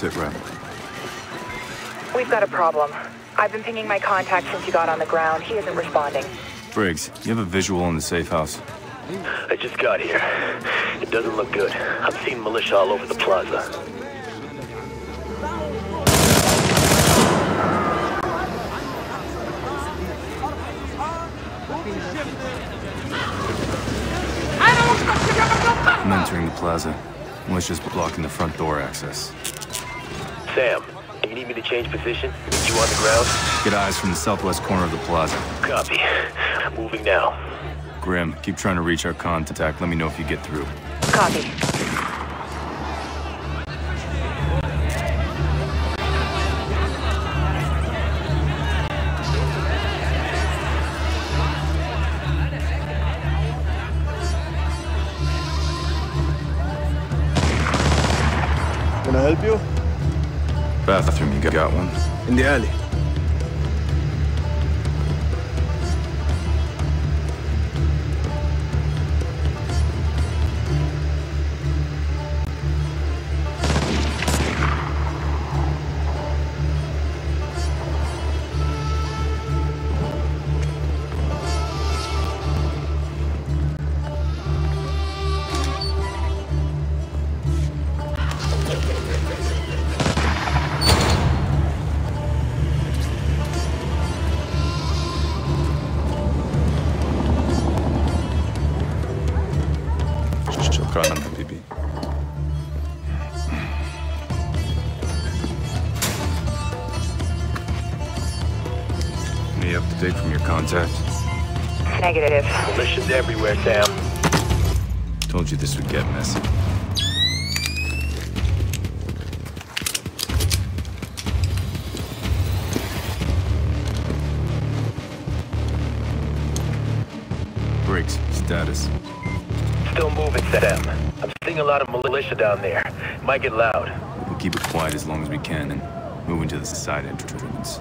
give me a sit rep. We've got a problem. I've been pinging my contact since you got on the ground. He isn't responding. Briggs, you have a visual on the safe house. I just got here. It doesn't look good. I've seen militia all over the plaza. I'm entering the plaza. Militia's blocking the front door access. Sam, do you need me to change position? Meet you on the ground? Get eyes from the southwest corner of the plaza. Copy. Moving now. Grim, keep trying to reach our contact. Let me know if you get through. Copy. Can I help you? Bathroom, you got one? In the alley. Any update from your contact? Negative. Militia's everywhere, Sam. Told you this would get messy. Briggs, status. Still moving, Sam. I'm seeing a lot of militia down there. Might get loud. We'll keep it quiet as long as we can and move into the side entrance.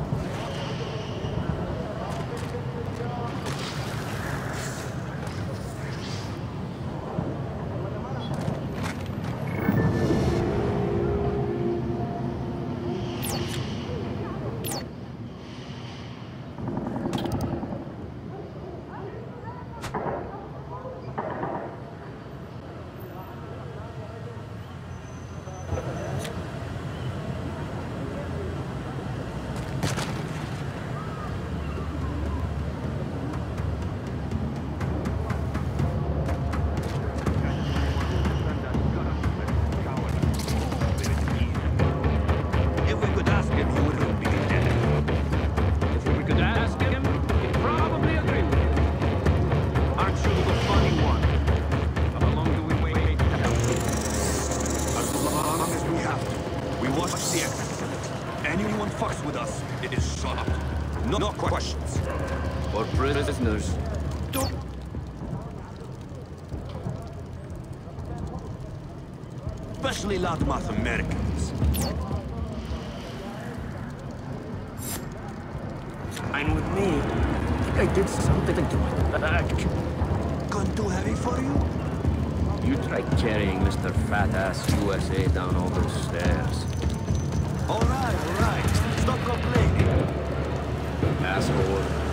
Prisoners. Don't... Especially loudmouth Americans. Fine with me. I think I did something to my back. Gun too heavy for you? You tried carrying Mr. Fat Ass USA down all those stairs. All right, all right. Stop complaining. Asshole.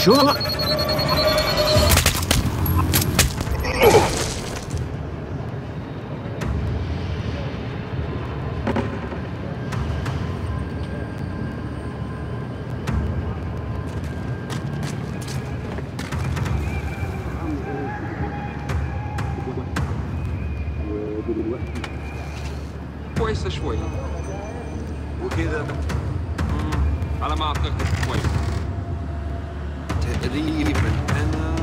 Що? وكذا على ما أعتقد كويس. تقريبا أنا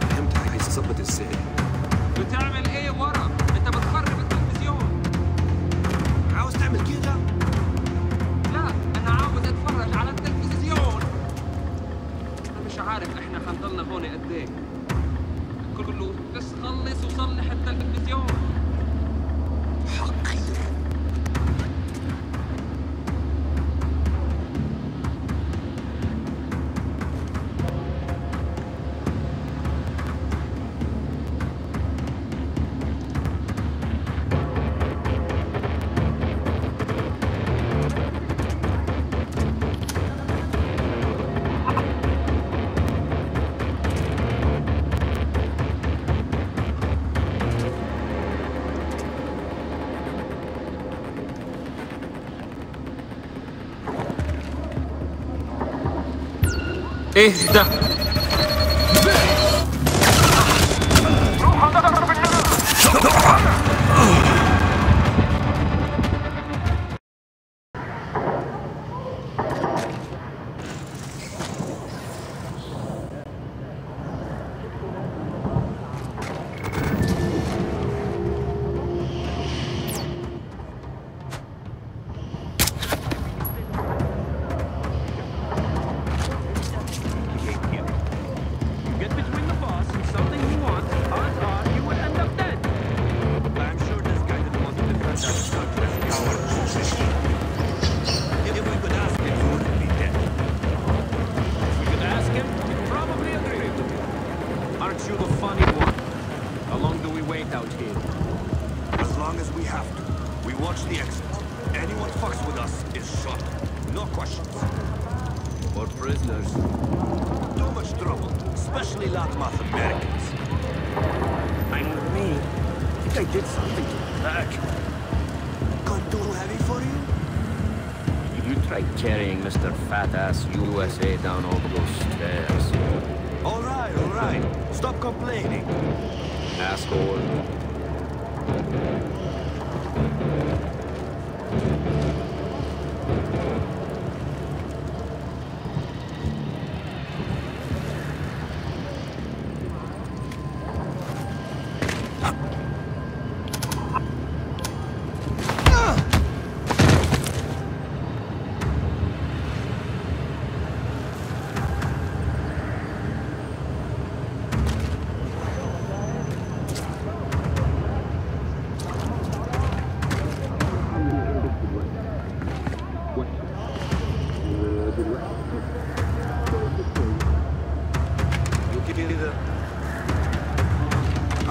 فهمت عايز أظبط إزاي بتعمل إيه ورا؟ أنت بتخرب التلفزيون. عاوز تعمل كده؟ لا أنا عاوز أتفرج على التلفزيون. أنا مش عارف إحنا حنضلنا هون قد إيه. كله قصة وصلح التلفزيون. حقير اهدى You the funny one? How long do we wait out here? As long as we have to. We watch the exit. Anyone fucks with us is shot. No questions. For prisoners. Too much trouble, especially loudmouth Americans. I'm with me. I think I did something to him back. Got too heavy for you? You tried carrying Mr. Fat Ass USA down all those stairs. Right, all right. Stop complaining. Asshole.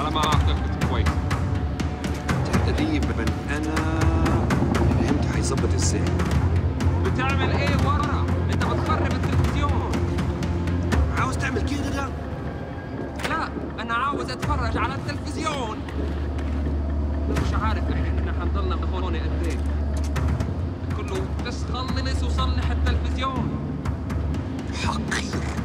على ما أعتقد. كويس. تقريبا أنا فهمت هيظبط إزاي. بتعمل إيه ورا؟ أنت بتخرب التلفزيون عاوز تعمل كده ده؟ لا أنا عاوز أتفرج على التلفزيون. مش عارف إحنا حنضلنا هون قد إيه. كله بس خلص وصلح التلفزيون. حقير